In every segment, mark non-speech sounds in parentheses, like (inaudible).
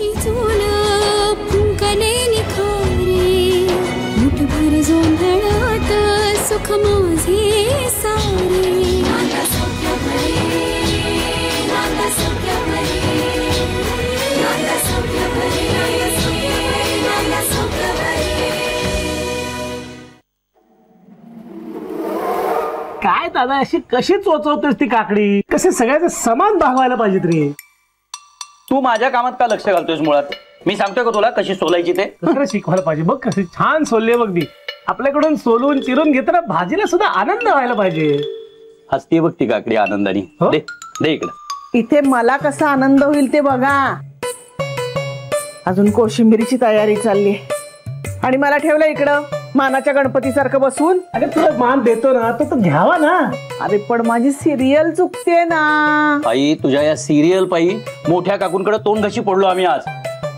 तुझी चूल निखारे. मुठभर जोंधळात सुख माझे सारे. नांदा सौख्य भरे, नांदा सौख्य भरे, नांदा सौख्य भरे, नांदा सौख्य भरे. काय दादा अशी कशी चोचवतोस ती काकडी? कसे सगळ्याचे समान भागवायला पाहिजेत रे. तू माझ्या कामात का लक्ष घालतोयस मुळात? मी सांगतोय का तुला कशी सोलायची ते? खरं शिकवायला पाहिजे? बघ कशी छान सोलली बघ ती आपल्याकडून सोलून चिरून घेताना भाजीला सुद्धा आनंद व्हायला पाहिजे. हसती बघ ती काकडी आनंदानी. हो? दे दे इकडं. इथे मला कसा आनंद होईल ते बघा. अजून कोशिंबिरीची तयारी चालली आणि मला ठेवलं इकडं. मानाच्या गणपती सारखं बसून? अरे तुला मान देतो ना तो तो घ्यावा ना. अरे पण माझी सिरियल चुकते ना. आई तुझ्या या सिरियल पायी मोठ्या काकूंकडे तोंड कशी पडलो आम्ही आज.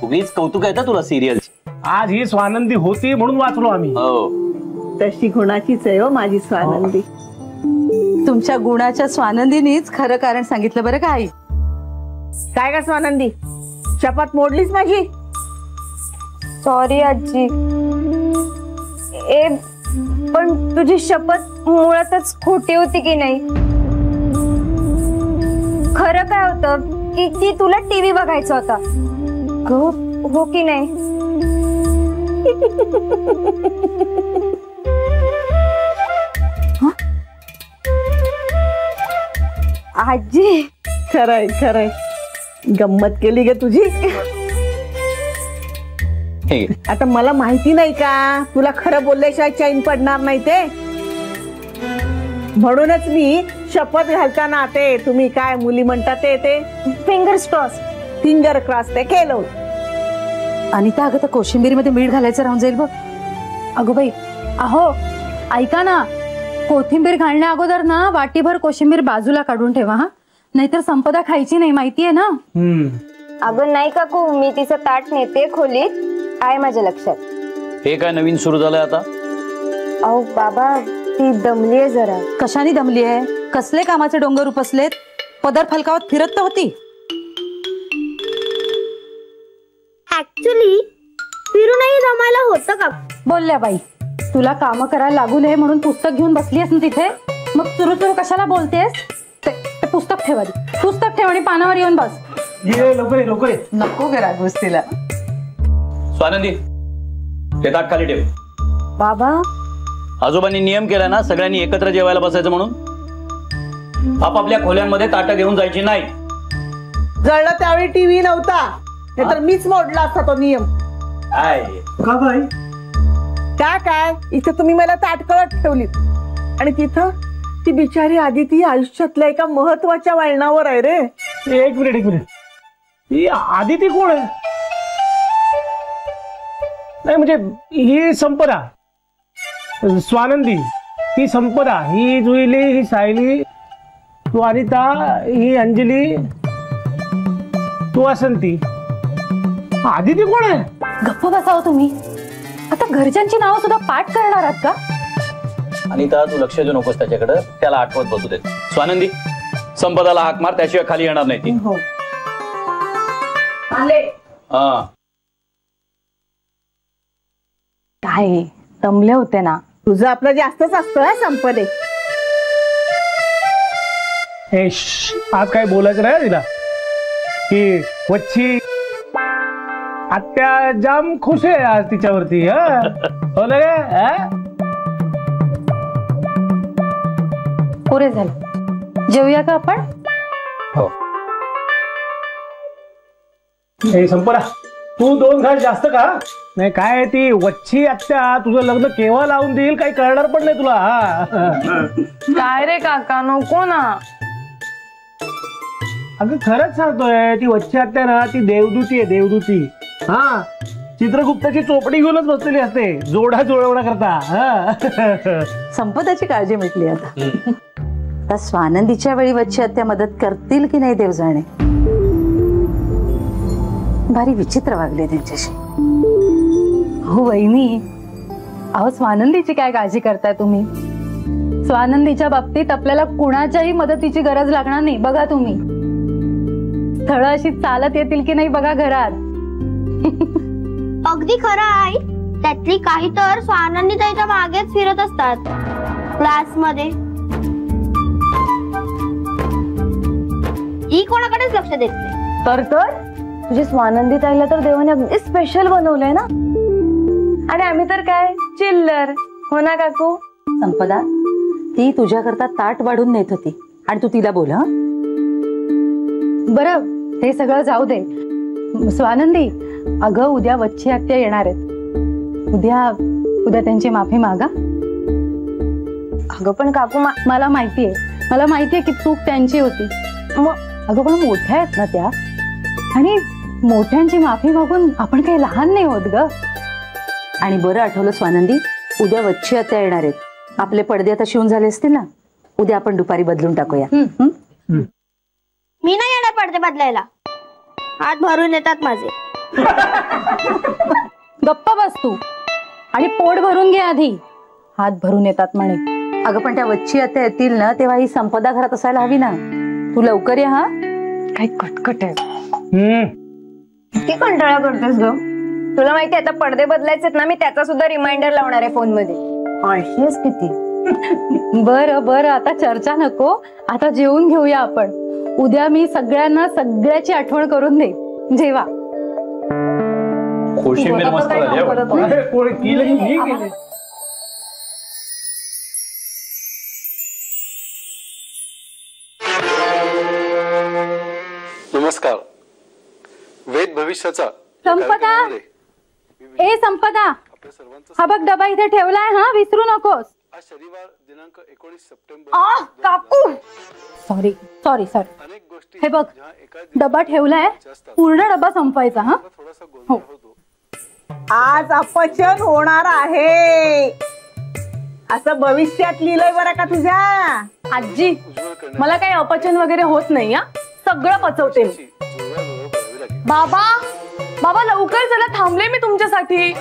उगीच कौतुक आहे का तुला सिरियलची आज ही स्वानंदी होती म्हणून वाचलो आम्ही. हो. तशी गुणाचीच आहे हो माझी स्वानंदी. तुमच्या गुणाच्या स्वानंदीनीच खरं कारण सांगितलं बरं का आई? काय का स्वानंदी? शपथ मोडलीच माझी? सॉरी आजी. ए, पण तुझी शपथ मुळातच खोटी होती की नाही? खरं काय होतं की की तुला टीव्ही बघायचा होता. हो की नाही? आजी. खरंय खरंय. गंमत केली ग तुझी. आता मला माहिती नाही का? तुला खरं बोलल्याशिवाय चैन पडणार नाही ते? म्हणूनच मी शपथ घालताना ते तुम्ही काय मुली म्हणतात ते ते? फिंगर्स क्रॉस फिंगर क्रॉस ते केलं. आणि त्या अगं त्या कोशिंबीरीमध्ये मीठ घालायचं राहून जाईल बघ. अगो बाई अहो ऐका ना. कोथिंबीर घालण्या अगोदर ना वाटीभर कोशिंबीर बाजूला काढून ठेवा हा. नाहीतर संपदा खायची नाही माहितीये ना? हम्म. अगं नाही काकू मी तिचं ताट नेते खोलीत. आहे माझ्या लक्षात. हे काय नवीन सुरू झालंय आता? अहो बाबा ती दमलीये जरा. कशाने दमली आहे कसले कामाचे डोंगर उपसलेत? पदर फलकावत फिरत तर होती ऍक्च्युली फिरूनही दमायला होतं का? बोलल्या बाई तुला काम करायला लागू नये म्हणून पुस्तक घेऊन बसलीस ना तिथे? मग चुरू चुरू कशाला बोलतेस ते ते पुस्तक ठेवा. पुस्तक ठेव आणि पानावर येऊन बस. ये लवकर ये लवकर ये. नको ग रागवस तिला. स्वानंदी ते ताट खाली ठेव. बाबा. आजोबांनी नियम केला ना सगळ्यांनी एकत्र जेवायला बसायचं म्हणून. आपापल्या खोल्यांमध्ये ताटं घेऊन जायची नाही. जळलं त्यावेळी टीव्ही नव्हता. नाहीतर मीच मोडला असता तो नियम. काय? का बाई? काय काय? इथं तुम्ही मला ताटकळत ठेवली आणि तिथं ती बिचारी आदिती आयुष्यातल्या एका महत्त्वाच्या वळणावर आहे रे. एक मिनिट एक मिनिट. ही आदिती कोण आहे? नाही म्हणजे ही संपदा. स्वानंदी ही संपदा ही जुईली ही सायली तू अनिता ही अंजली तू वासंती. आदिती कोण आहे? गप्प बसाव तुम्ही. आता घरच्यांची नावं सुद्धा पाठ करणार आहात का? अनिता तू लक्ष देऊ नकोस त्याच्याकडे. त्याला आठवत बसू दे. स्वानंदी संपदाला हाक मार त्याशिवाय खाली येणार नाही ती. हो. हा. काय दमले होते ना. तुझं आपलं जास्तच असतं हा संपदे. ए, श्श, आज काय बोलायचं नाही हं तिला. की वच्छी. आत्या जाम खुश आहे आज तिच्यावरती हा. हो ना? हा? पुरे झालं. जेवूया का आपण? हो. ए संपला तू दोन घास जास्त का नाही काय ती? वच्छी आत्या तुझं लग्न केव्हा लावून देईल काही कळणार पण नाही तुला. हा (laughs) काय रे काका नको ना. अगं खरंच सांगतोय ती वच्छी आत्या ना ती देवदूती आहे देवदूती. हा चित्रगुप्ताची चोपडी घेऊनच बसलेली असते जोडा जुळवणा करता हा. संपदाची काळजी मिटली आता. आता स्वानंदीच्या वेळी वच्ची आत्या मदत करतील की नाही देव जाणे भारी विचित्र वागले त्यांच्याशी. हो वहिनी. अहो स्वानंदीची काय काळजी करताय तुम्ही? स्वानंदीच्या बाबतीत आपल्याला कुणाच्याही मदतीची गरज लागणार नाही बघा तुम्ही. स्थळं अशी चालत येतील की नाही बघा घरात. अगदी खरं आहे. त्यातली काही तर स्वानंदी ताईच्या मागेच फिरत असतात. क्लासमध्ये ही कोणाकडेच लक्ष देत नाही. तर तर? तुझी स्वानंदी ताईला तर देवाने अगदी स्पेशल बनवलंय ना? आणि आम्ही तर काय? चिल्लर. हो ना काकू? संपदा ती तुझ्याकरता ताट वाढून नेत होती. आणि तू तिला बोल बर बरं हे सगळं जाऊ दे. स्वानंदी अगं उद्या वच्छी आत्या येणार आहेत. उद्या उद्या त्यांची माफी मागा. अगं पण काकू मा- मला माहितीये. मला माहितीये की चूक त्यांची होती. मग अगं पण मोठ्या आहेत ना त्या? आणि मोठ्यांची माफी मागून आपण काही लहान नाही होत ग. आणि बरं आठवलं स्वानंदी उद्या वच्छी आत्या येणार आहेत. आपले पडदे आता शिवून झाले असतील ना? उद्या आपण दुपारी बदलून टाकूया. हं? मी नाही येणार पडदे बदलायला. हात भरून येतात माझे. गप्प बस तू. आणि पोट भरून घे आधी. हात भरून येतात म्हणे. अगं पण त्या वच्छी आत्या येतील ना तेव्हा ही संपदा घरात असायला हवी ना. तू लवकर ये हा. काय कटकट आहे. किती कंटाळा करतेस ग? तुला माहिती आता पडदे बदलायचे ना मी त्याचा सुद्धा रिमाइंडर लावणार आहे फोनमध्ये अशीच किती? (laughs) बरं बरं आता चर्चा नको. आता जेवून घेऊया आपण. उद्या मी सगळ्यांना सगळ्याची आठवण करून दे जेवा. कोशिंबीर मस्त भविष्याचा संपदा? ए संपदा. हा बघ डबा इथे ठेवलाय हा? विसरू नकोस. आज शनिवार दिनांक एकोणीस सप्टेंबर काकू! सॉरी सॉरी सॉरी अनेक गोष्टी हे बघ डबा ठेवलाय पूर्ण डबा संपवायचा हा? थोडासा गोंधळ होतो आज अपचन होणार आहे. असं भविष्यात लिहिलंय बरं का तुझ्या? आजी मला काही अपचन वगैरे होत नाही हा? सगळं पचवते मी. बाबा बाबा लवकर चला थांबले मी तुमच्यासाठी.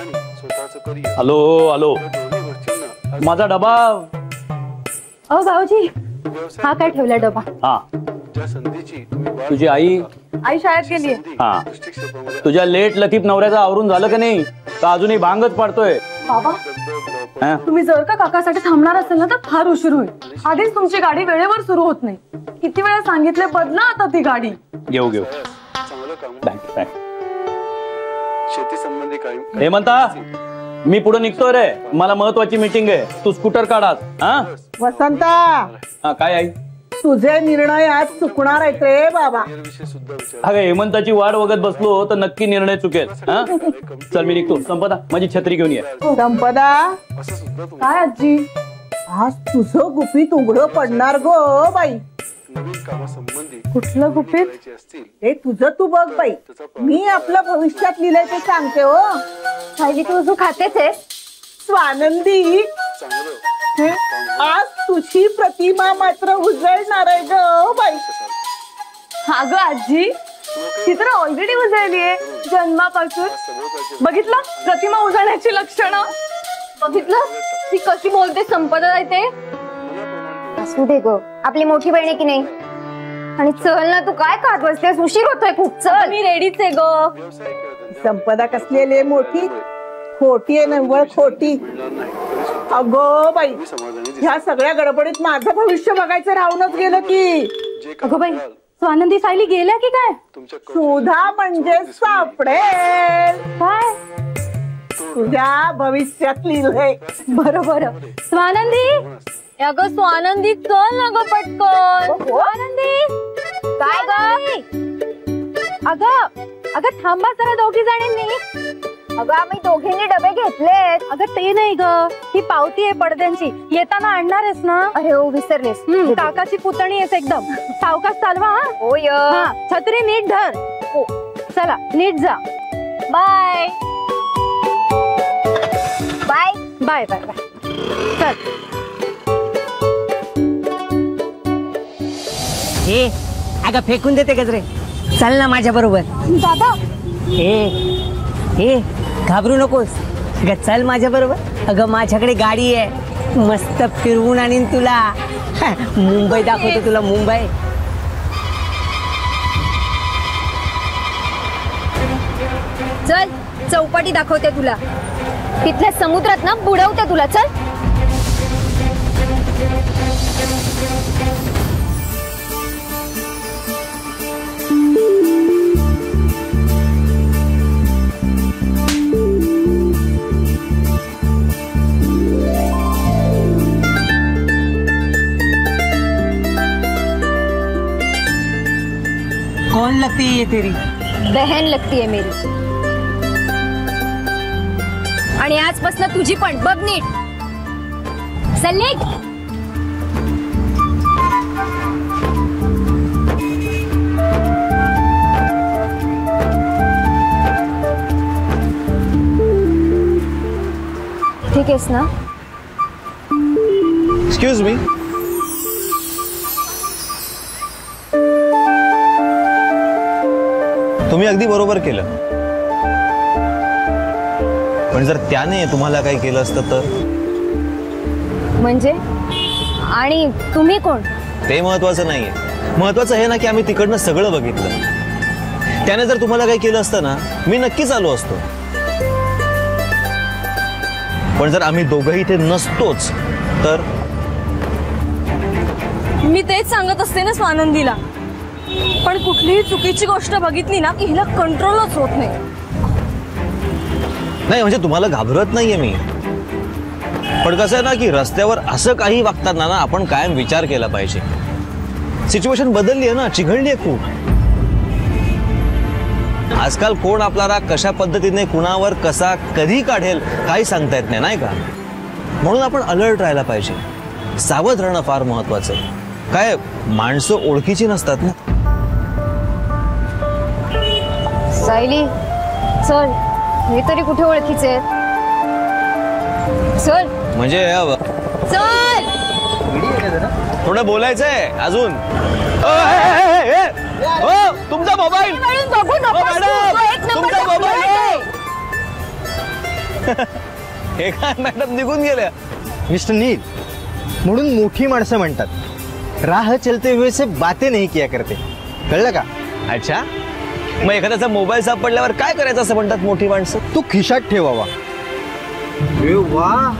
Hello hello. माझा डबा अहो भाऊजी हा काय ठेवलाय डबा? हा. तुझी आई? आई शाळेत संधी हा. तुझ्या लेट लतीफ नवऱ्याचा आवरून झालं का नाही? का अजूनही भांगच पाडतोय? बाबा हा? तुम्ही जर का काकासाठी थांबणार असेल ना तर फार उशीर होईल. आधीच तुमची गाडी वेळेवर सुरू होत नाही. किती वेळा सांगितले बदला आता ती गाडी. घेऊ घेऊ. काम शेती संबंधी काही हे म्हणता मी पुढे निघतोय रे. मला महत्वाची मीटिंग आहे. तू स्कूटर काढात हा? वसंता! हा, काय आई? तुझे निर्णय आज चुकणार आहेत रे बाबा. विषय सुद्धा विचार अगं हेमंताची वाट बघत बसलो तर नक्की निर्णय चुकेल. हा? चल मी निघतो. संपदा माझी छत्री घेऊन ये. संपदा! काय आजी? आज तुझं गुपित उघडं पडणार गो बाई. नवीन कामासंबंधी कुठलं गुपित? असतील ते तुझं तू बघ बाई. मी आपलं भविष्यात लिहिलंय ते सांगते हो. सायली तू तू खातेच आहे स्वानंदी. चांगलं. हे, आज तुझी प्रतिमा मात्र उजळणार आहे ग बाई. अगं आजी ती तर ऑलरेडी उजळली आहे. जन्मापासून. सभोवतालचे बघितलं? प्रतिमा उजळण्याची लक्षणं? बघितलं? ती कशी बोलते? संपदा आहे ते? असू दे ग. आपली मोठी बहीण आहे की नाही? आणि चल ना तू काय खात बसतेस उशीर होतोय खूप. चल. मी रेडीच आहे ग. संपदा कसली आहे मोठी? खोटी आहे निव्वळ खोटी. अगो बाई. ह्या सगळ्या गडबडीत माझं भविष्य बघायचं राहूनच गेलं की. अगं बाई स्वानंदी सायली गेल्या की काय? सुधा म्हणजे सापडेल. काय? तुझ्या भविष्यात लिहिलंय बरं बरं. स्वानंदी? अगं स्वानंदी चल ना ग पटकन. स्वानंदी काय ग? अगं अगं थांबा जरा दोघी जणींनी. अगं आम्ही दोघींनी डबे घेतलेत. अगं ते नाही ग. ही पावती आहे पडद्यांची. येताना आणणार आहेस ना. अरे हो विसरलेस. काकाची पुतणी आहेस एकदम. सावकाश चालवा हा. होय. हा, छत्री नीट धर. हो. चला नीट जा. Bye bye. Bye bye bye. चल. हे अगं फेकून देते गजरे. चल ना माझ्या बरोबर. दादा. हे हे घाबरू नकोस. अगं चल माझ्या बरोबर. अगं माझ्याकडे गाडी आहे. मस्त फिरवून आणीन तुला. मुंबई दाखवते तुला मुंबई. चल चौपाटी दाखवते तुला. तिथल्या समुद्रात ना बुडवते तुला. चल. लगती है ये तेरी? बहन लगती आहे मेरी। आणि आजपासून तुझी पण बघ नीट. नीट ठीक आहेस ना? एक्सक्यूज मी तुम्ही अगदी बरोबर केलं. पण जर त्याने तुम्हाला काही केलं असतं तर? म्हणजे? आणि तुम्ही कोण? ते महत्वाचं नाहीये. महत्वाचं हे ना की आम्ही तिकडनं सगळं बघितलं. त्याने जर तुम्हाला काही केलं असतं ना मी नक्कीच आलो असतो. पण जर आम्ही दोघंही इथे नसतोच तर? मी तेच सांगत असते ना स्वानंदीला. पण कुठलीही चुकीची गोष्ट बघितली ना की हिला कंट्रोलच होत नाही. नाही म्हणजे तुम्हाला घाबरत नाहीये मी. पण कसं आहे ना की रस्त्यावर असं काही वागताना ना आपण कायम विचार केला पाहिजे. सिच्युएशन बदलली आहे ना चिघळली आहे खूप. आजकाल कोण आपला राग कशा पद्धतीने कुणावर कसा कधी काढेल काही सांगता येत नाही नाही का? म्हणून आपण अलर्ट राहायला पाहिजे. सावध राहणं फार महत्वाचं आहे. काय माणसं ओळखीची नसतात ना? सायली चल हे तरी कुठे ओळखीचे आहेत? चल. म्हणजे अ, चल. थोडं बोलायचंय अजून. तुमचा मोबाईल तुमचा मोबाईल. हे काय मॅडम निघून गेल्या? मिस्टर नील म्हणून मोठी माणसं म्हणतात. राह चलते हुए से बातें नहीं किया करते. कळलं का? अच्छा. मग एखाद्याचा मोबाईल सापडल्यावर काय करायचं असं म्हणतात मोठी माणसं? तू खिशात ठेवावा अरे वा.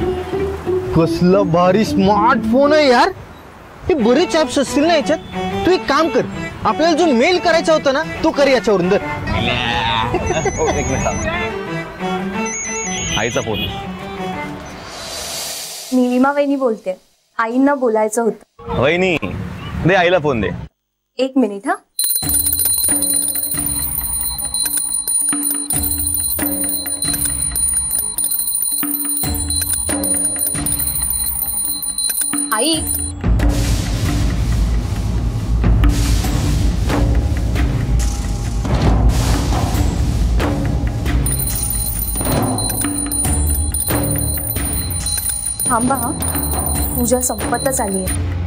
कसलं भारी स्मार्टफोन आहे यार. हे बरेच ऍप्स असतील ना याच्यात? तू एक काम कर आपल्याला जो मेल करायचा होता ना तो कर याच्यावरून दर. (laughs) आईचा फोन निलिमा वहिनी बोलते. आईंना बोलायचं होतं. वहिनी दे आईला फोन दे. एक मिनिट हा. आई। थांबा पूजा संपतच आली आहे.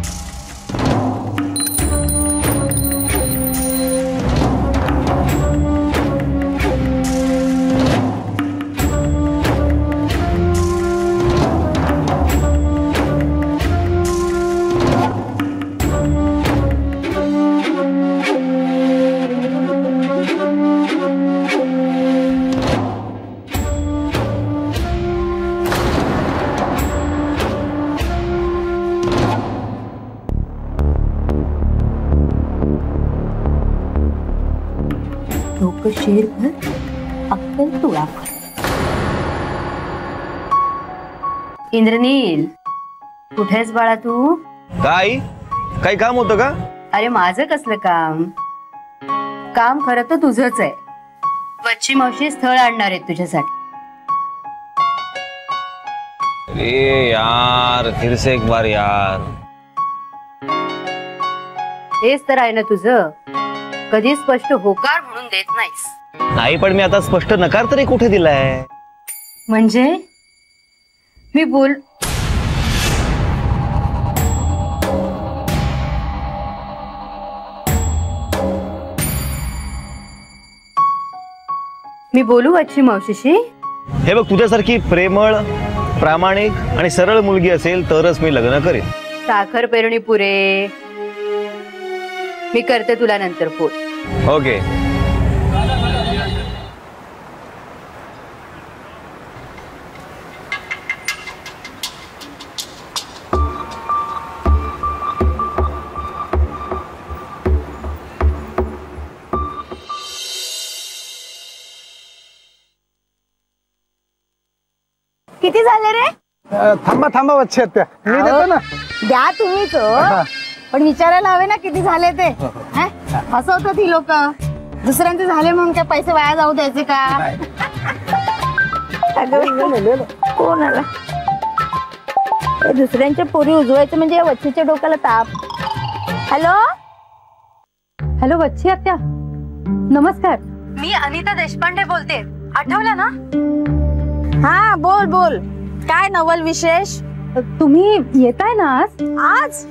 डोकं शेरभर अक्कल तुळाभर इंद्रनील कुठेच बाळा तू? काय? काही काम होतं का? अरे माझं कसलं काम? काम खरं तर तुझंच आहे. वच्ची मावशी स्थळ आणणार आहे तुझ्यासाठी. ए यार फिर से एक बार यार. हेच तर आहे ना तुझं. कधी स्पष्ट होकार म्हणून देत नाहीस. नाही पण मी आता स्पष्ट नकार तरी कुठे दिलाय? म्हणजे? मी बोल. मी बोलू अच्छी मावशीशी? हे बघ तुझ्यासारखी प्रेमळ प्रामाणिक आणि सरळ मुलगी असेल तरच मी लग्न करेन. साखर पेरणी पुरे. मी करते तुला नंतर फ़ोन. ओके. किती झाले रे? थांबा थांबा वच्छे मी देतो ना. द्या तुम्हीच हो. पण विचारायला हवे ना किती झाले ते. हो, हो. हं? हसवतात ही लोक. दुसऱ्यांचे झाले म्हणून काय पैसे वाया जाऊ द्यायचे का? कोण आला? हे दुसऱ्यांच्या पोरी उजवायचं म्हणजे या वच्चीच्या डोक्याला ताप. हॅलो? हॅलो वच्छी आत्या. नमस्कार. मी अनिता देशपांडे बोलते. आठवलं ना? हा बोल बोल. काय नवल विशेष? तुम्ही येताय ना आज? आज?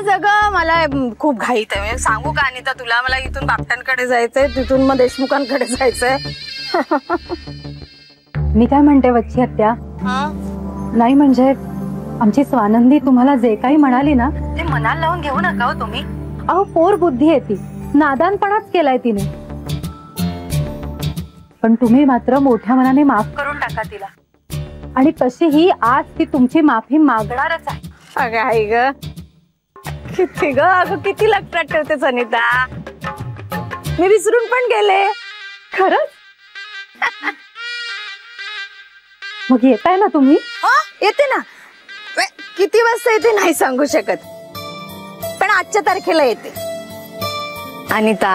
आज अगं मला खूप घाईत आहे. म्हणजे सांगू का अनिता तुला मला इथून बापटांकडे जायचंय तिथून मग देशमुखांकडे जायचंय. मी काय म्हणते वच्छी आत्या नाही म्हणजे आमची स्वानंदी तुम्हाला जे काही म्हणाली ना ते मनाला लावून घेऊ नका हो तुम्ही. अहो पोर बुद्धी आहे ती. नादानपणाच केलाय तिने. पण तुम्ही मात्र मोठ्या मनाने माफ करून टाका तिला. आणि तशीही आज ती तुमची माफी मागणारच आहे. अगं आई ग. किती ग? अगं किती लक्षात ठेवतेस अनिता मी विसरून पण गेले. खरंच? मग येताय ना तुम्ही? येते ना. किती वाजता येते नाही सांगू शकत. पण आजच्या तारखेला येते. अनिता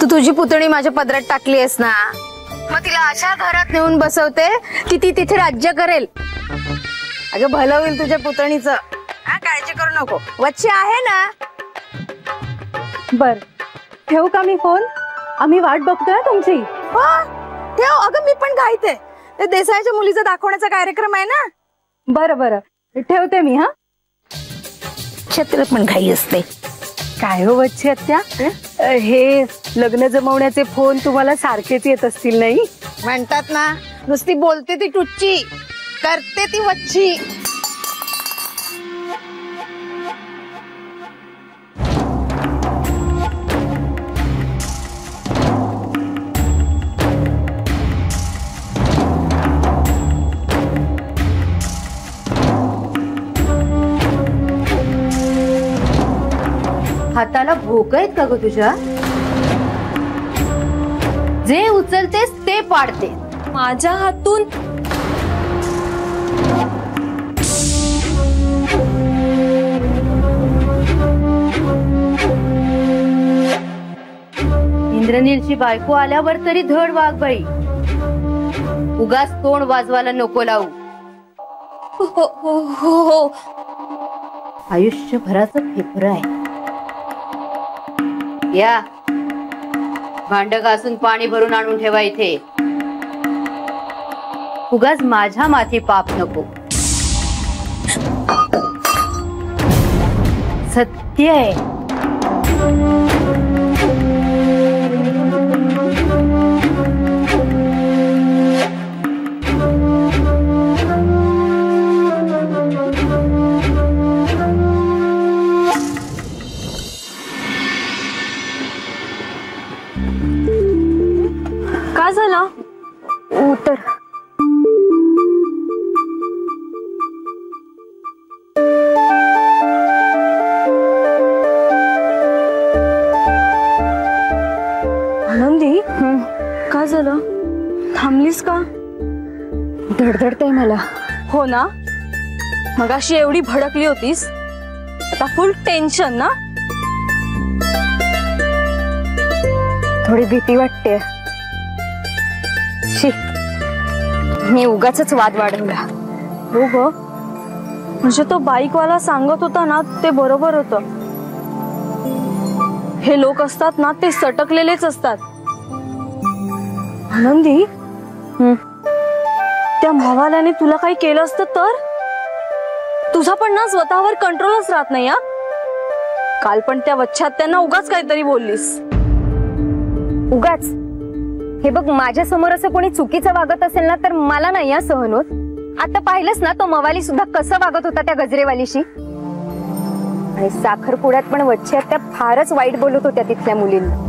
तू तुझी पुतणी माझ्या पदरात टाकली आहेस ना? मग तिला अशा घरात नेऊन बसवते की ती तिथे राज्य करेल. अगं भलं होईल तुझ्या पुतणीचं. काळजी करू नको. वच्ची आहे ना? बर. ठेवू का मी फ़ोन? आम्ही वाट बघतोय तुमची. ठेव. अगं मी पण घाईत. ते देसाईच्या मुलीचा दाखवण्याचा कार्यक्रम आहे ना? बरं बरं. ठेवते मी हा? छत्र पण घाई असते. काय हो वच्छी आत्या? हे लग्न जमवण्याचे फ़ोन तुम्हाला सारखेच येत असतील नाही? म्हणतात ना नुसती बोलते ती टुच्ची करते ती वच्ची. हाताला भोक आहेत का ग तुझ्या? जे उचलतेस ते पाडते. माझ्या हातून? इंद्रनीलची बायको आल्यावर तरी धड वाघ बाई. उगाच तोंड वाजवायला नको लावू. हो हो हो हो. आयुष्यभराचं फेफर आहे. या. भांड घासून पाणी भरून आणून ठेवा इथे. उगाच माझ्या माथी पाप नको. सत्य आहे. आनंदी? काय झालं? थांबलीस का? धडधडतय मला. हो ना? मग अशी एवढी भडकली होतीस. आता फुल टेन्शन ना? थोडी भीती वाटते शी. मी उगाच वाद वाढवला. हो ग. म्हणजे तो बाईकवाला सांगत होता ना ते बरोबर होत. हे लोक असतात ना ते सटकलेलेच असतात. आनंदी? त्या भावाल्याने तुला काही केलं असतं तर? तुझा पण ना स्वतःवर कंट्रोलच राहत नाही हा? काल पण त्या वच्छात त्यांना उगाच काहीतरी बोललीस. उगाच? हे बघ माझ्यासमोर असं कोणी चुकीचं वागत असेल ना तर मला नाही हा सहन होत. आता पाहिलंच ना तो मवाली सुद्धा कसं वागत होता त्या गजरेवालीशी? आणि साखरपुड्यात पण वच्छ्यात त्या फारच वाईट बोलत होत्या तिथल्या मुलींना.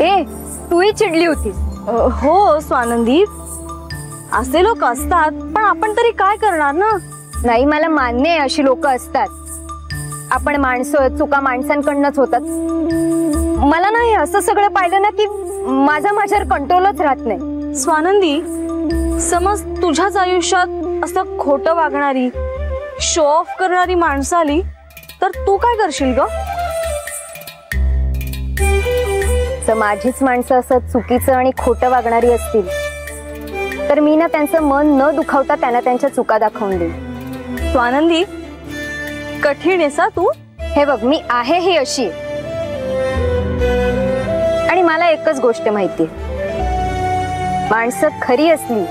ए तूही चिडली होतीस? अ, हो स्वानंदी. असे लोक असतात पण आपण तरी काय करणार ना? नाही मला मान्य आहे अशी लोक असतात. आपण माणसं चुका माणसांकडनंच होतात. मला नाही असं सगळं पाहिलं ना की माझा माझ्यावर कंट्रोलच राहत नाही. स्वानंदी समज तुझ्याच आयुष्यात असं खोटं वागणारी शो ऑफ करणारी माणसं आली तर तू काय करशील ग? जर माझीच माणसं असं चुकीचं आणि खोटं वागणारी असतील. तर मी ना त्यांचं मन न दुखावता त्यांना त्यांच्या चुका दाखवून देईन. स्वानंदी कठीण आहेस तू? हे बघ मी आहे ही अशी. आणि मला एकच गोष्ट माहिती माणसं खरी असली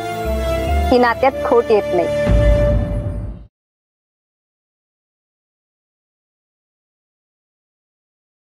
की नात्यात खोट येत नाही.